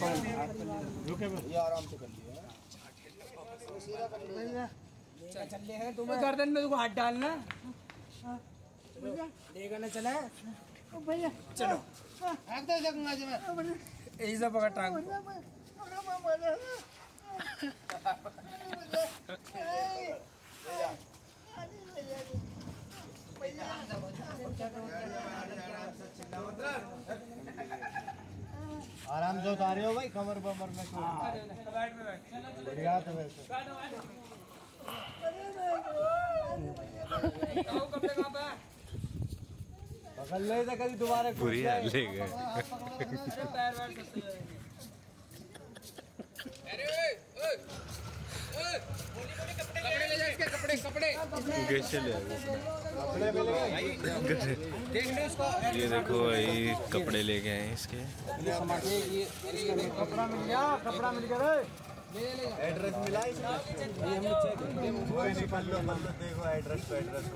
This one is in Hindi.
ये आराम से कर लिया चल हैं तुम्हें गर्दन में तुमको हाथ डालना ना चला। भैया चलो। यही सब पकड़ टांग आराम से उतारे हो भाई कमर बमर में कोई बैठ में बैठ बढ़िया तो वैसे। हैं? पकड़ ले कभी दोबारा ले गए सब पैर वैर सब सही रहेंगे। कपड़े ले जा इसके कपड़े ये देखो भाई कपड़े ले गए हैं इसके। कपड़ा मिल गया कपड़ा मिल गया। एड्रेस मिला देखो एड्रेस पे एड्रेस